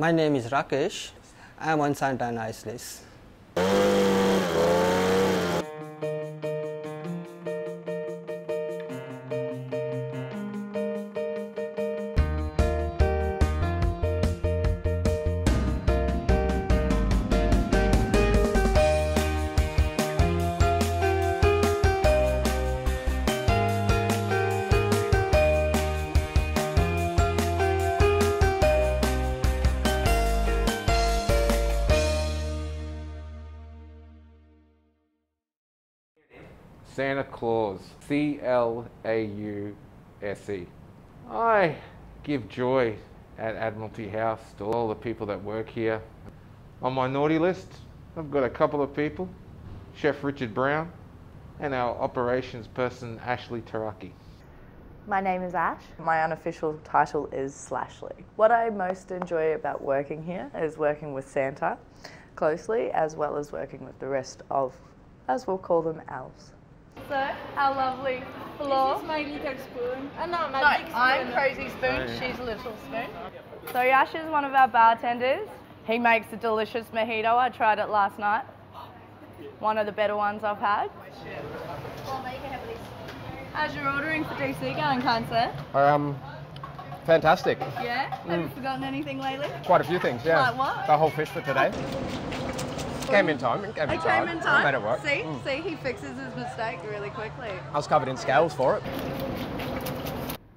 My name is Rakesh. I'm on Santa Ana Isles. Santa Claus, C L A U S E. I give joy at Admiralty House to all the people that work here. On my naughty list, I've got a couple of people Chef Richard Brown and our operations person Ashley Taraki. My name is Ash. My unofficial title is Slashly. What I most enjoy about working here is working with Santa closely as well as working with the rest of, as we'll call them, elves. So, our lovely floor. This is my little spoon. Uh, no, my No, big I'm spoon. Crazy Spoon, she's a Little Spoon. So, Yash is one of our bartenders. He makes a delicious mojito. I tried it last night. One of the better ones I've had. How's your ordering for DC going, kind sir? Um, fantastic. Yeah? Have you forgotten anything lately? Quite a few things, yeah. Like what? The whole fish for today. Came in time. Came in It time. came in time. Made it work. See? See, he fixes his mistake really quickly. I was covered in scales for it.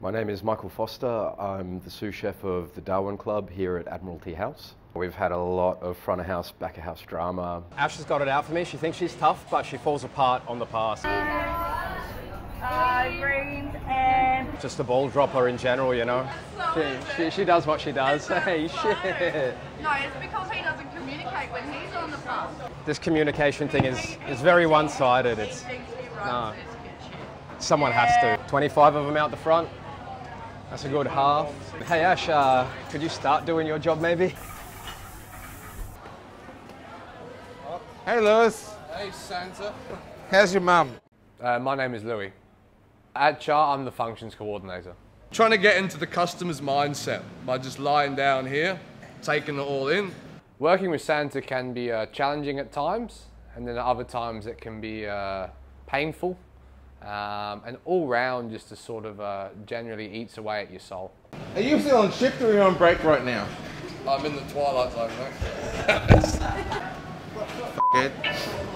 My name is Michael Foster. I'm the sous chef of the Darwin Club here at Admiralty House. We've had a lot of front of house, back of house drama. Ash has got it out for me. She thinks she's tough, but she falls apart on the pass. Uh, greens and Just a ball dropper in general, you know. She, she, she does what she does. Hey, shit. No, it's because he doesn't communicate when he's on the pass. This communication thing is, is very one-sided. It's, no. Someone has to. 25 of them out the front. That's a good half. Hey Ash, uh, could you start doing your job maybe? Hey Lewis. Hey Santa. How's your mum? Uh, my name is Louis. At Char, I'm the functions coordinator. trying to get into the customer's mindset by just lying down here, taking it all in. Working with Santa can be uh, challenging at times, and then at other times it can be uh, painful, um, and all round just to sort of uh, generally eats away at your soul. Are you still on shift or are you on break right now? I'm in the twilight zone, mate.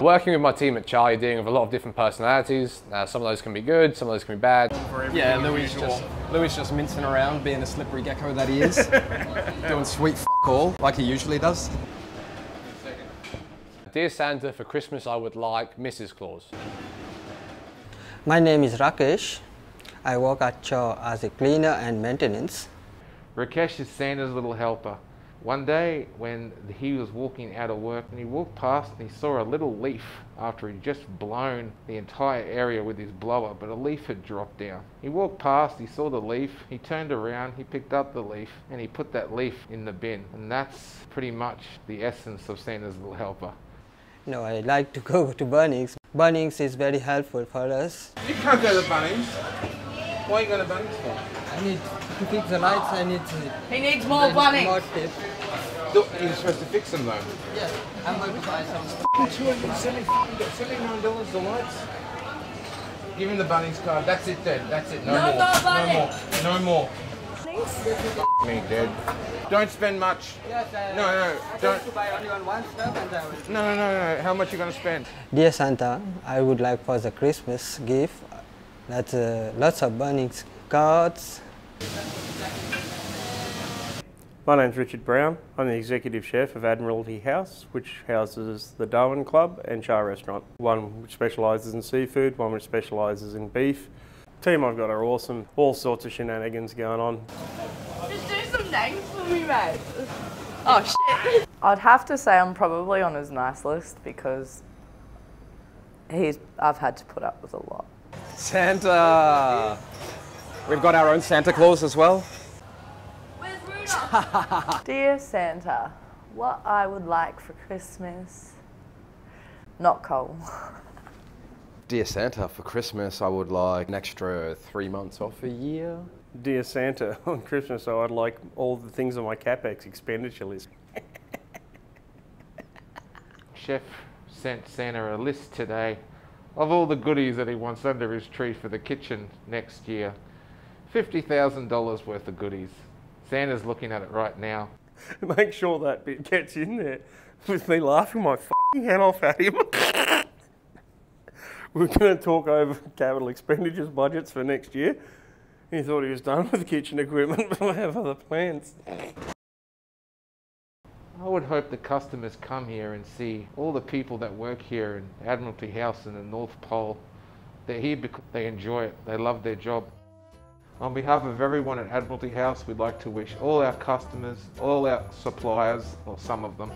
Working with my team at Char, you're dealing with a lot of different personalities. Now, some of those can be good, some of those can be bad. Yeah, Louis just Louis just mincing around, being a slippery gecko that he is, doing sweet f all like he usually does. Dear Santa, for Christmas I would like Mrs. Claus. My name is Rakesh. I work at Char as a cleaner and maintenance. Rakesh is Santa's little helper. One day when he was walking out of work and he walked past and he saw a little leaf after he'd just blown the entire area with his blower, but a leaf had dropped down. He walked past, he saw the leaf, he turned around, he picked up the leaf and he put that leaf in the bin. And that's pretty much the essence of Santa's little helper. No, I like to go to Bunnings. Bunnings is very helpful for us. You can't go to Bunnings. Why are you going to Bunnings for? I need to fix the lights. I need to. He needs more bunnies. More tape. Look, you're supposed to fix them though. Yeah, I'm going to buy some. Seventy-nine dollars the lights. Give him the Bunnings card. That's it, then. That's it. No, No more. more no more. No more. Me, dude. Don't spend much. Yes, I, No, no, don't. to buy only on one stuff and I will. No, no, no, no. How much are you gonna spend? Dear Santa, I would like for the Christmas gift that uh, lots of Bunnings cards. My name's Richard Brown. I'm the executive chef of Admiralty House, which houses the Darwin Club and Char Restaurant. One which specialises in seafood, one which specialises in beef. Team I've got are awesome. All sorts of shenanigans going on. Just do some names for me, mate. Oh, shit. I'd have to say I'm probably on his nice list because he's I've had to put up with a lot. Santa! We've got our own Santa Claus as well. Where's Rudolph? Dear Santa, what I would like for Christmas. Not coal. Dear Santa, for Christmas I would like an extra three months off a year. Dear Santa, on Christmas I would like all the things on my CapEx expenditure list. Chef sent Santa a list today of all the goodies that he wants under his tree for the kitchen next year. $50,000 worth of goodies. Santa's looking at it right now. Make sure that bit gets in there with me laughing my fucking head off at him. We're going to talk over capital expenditures budgets for next year. He thought he was done with kitchen equipment, but I have other plans. I would hope the customers come here and see all the people that work here in Admiralty House in the North Pole. They're here because they enjoy it, they love their job. On behalf of everyone at Admiralty House, we'd like to wish all our customers, all our suppliers, or some of them,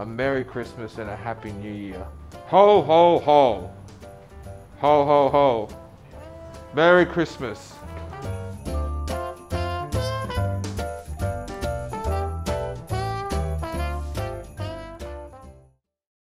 a Merry Christmas and a Happy New Year. Ho, ho, ho! Ho, ho, ho! Merry Christmas!